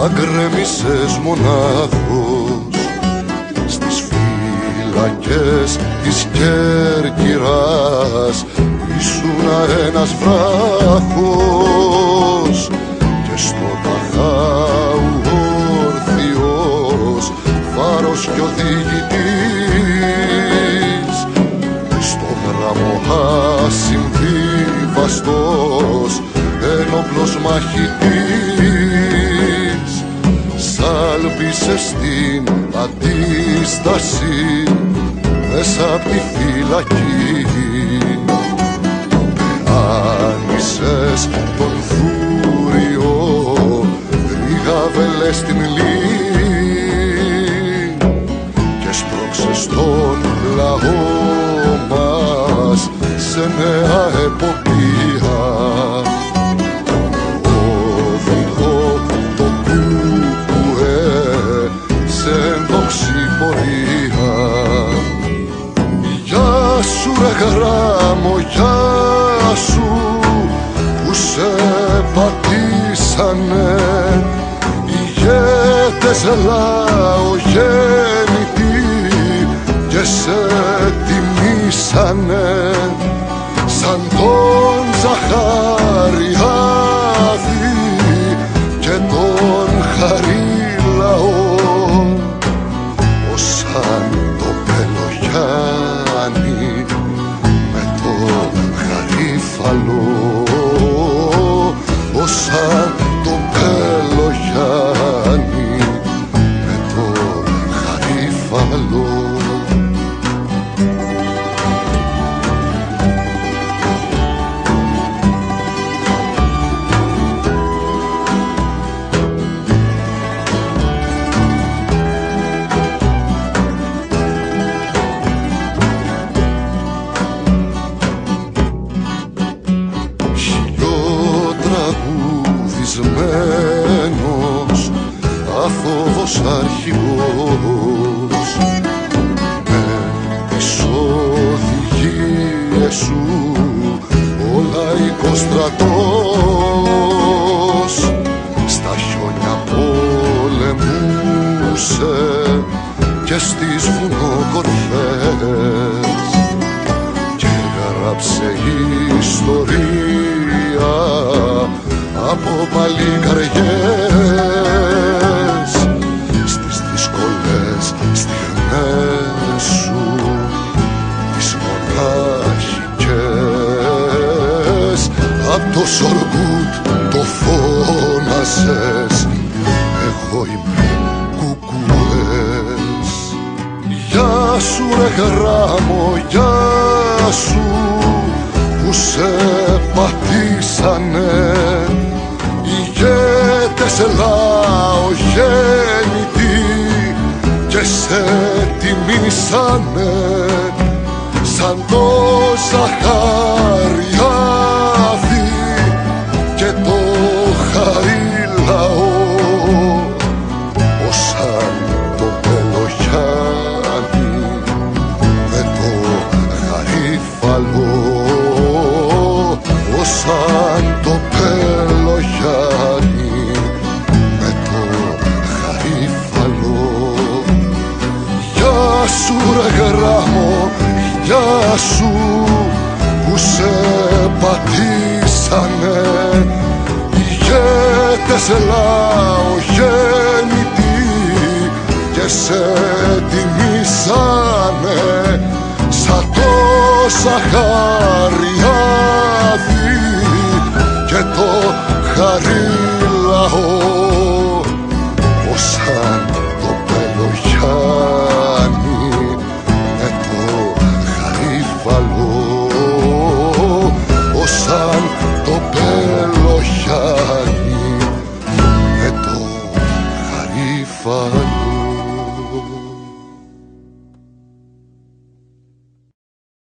σαν γκρέμισες μονάχος στις φυλακές της Κέρκυρας. Ήσουνα ένας βράχος και στο Ταχάου όρθιος φάρος κι οδηγητής. Στο γραμμό ασυμβίβαστος ένοπλος μαχητής σάλπισε στην αντίσταση μέσα απ' τη φυλακή. Άνισες τον πατήσανε. Ηγέτες λαογέννητοι και σε τιμήσανε. Σαν τον Ζαχαριάδη αφόβος αρχηγός. Με τις οδηγίες σου ο λαϊκός στρατός. Στα χιόνια πολεμούσε και στις βουνοκορφές. Και έγραψε ιστορία από παλικαριές απ' το Σοργκούτ το φώνασες. Εγώ είμαι κουκουές. Γεια σου ρε γράμμο, γεια σου που σε πατήσανε. Ηγέτες λαογέννητοι και σε τιμήσανε σαν το Ζαχαριάδη σου που σε πατήσανε. Ηγέτες λαογέννητοι και σε τιμήσανε. Σαν το Σαχαριάδη και το Χαρίλαο